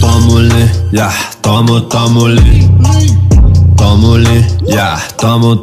Tamo ali, yeah. Tamo ali, yeah, tamo.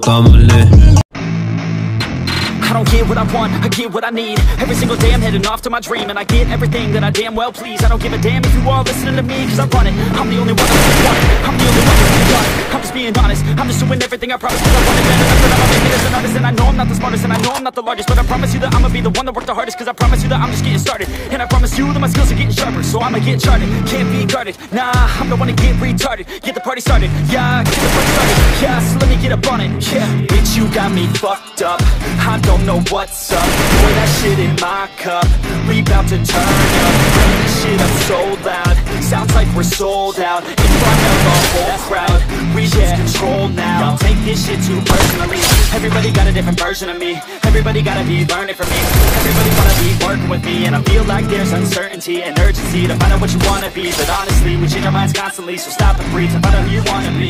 I don't get what I want, I get what I need. Every single day I'm heading off to my dream And I get everything that I damn well please. I don't give a damn if you all listening to me Cause I run it, I'm the only one that's I'm the only one that's it. I'm just being honest, I'm just doing everything I promised Cause I want it. Better, that's an artist And I know I'm not the smartest, and I know I'm not the largest But I promise you that I'ma be the one that worked the hardest Cause I promise you that I'm just getting started. And I promise you that my skills are getting sharper So I'ma get charted, can't be guarded. Nah, I'm the one to get retarded. Get the party started, yeah, get the party started. Yeah, so let me get up on it, yeah Bitch, you got me fucked up. I don't know what's up. Pour that shit in my cup. We bout to turn up. Turn this shit up so loud. Sounds like we're sold out In front of the whole crowd. We lose control now. Don't take this shit too personally. Everybody got a different version of me. Everybody gotta be learning from me. Everybody wanna be working with me And I feel like there's uncertainty and urgency To find out what you wanna be. But honestly, we change our minds constantly So stop and breathe to find out who you wanna be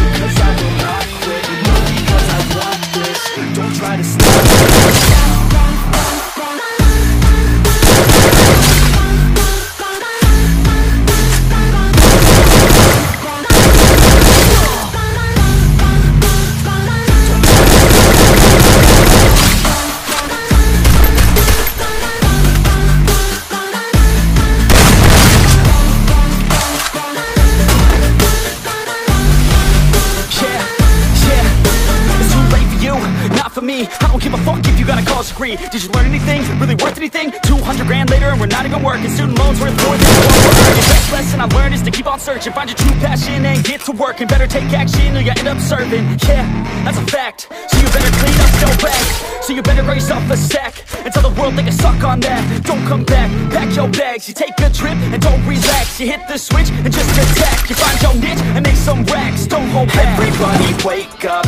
I don't give a fuck if you got a college degree. Did you learn anything, really worth anything? 200 grand later and we're not even working. Student loans worth more than word The best lesson I learned is to keep on searching. Find your true passion and get to work And better take action or you end up serving. Yeah, that's a fact. So you better clean up your back. So you better raise yourself a sack And tell the world they can suck on that. Don't come back, pack your bags. You take a trip and don't relax. You hit the switch and just attack. You find your niche and make some racks. Don't hold back. Everybody wake up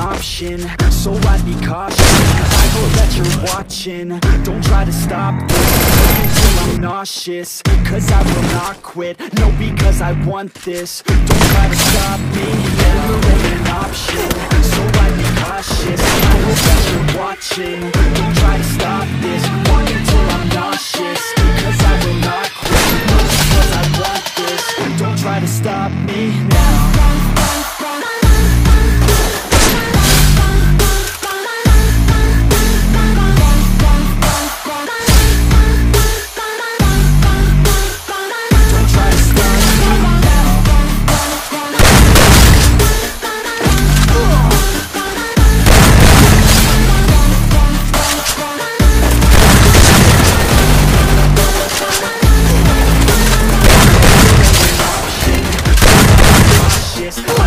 option. So I'd be cautious. I know that you're watching. Don't try to stop this Until I'm nauseous. Cause I will not quit. No, because I want this. Don't try to stop me. Never an option. So I'd be cautious. I know that you're watching. Don't try to stop this. Walk until I'm nauseous. I will not quit. No, because I want this. Don't try to stop me now. Ángeles.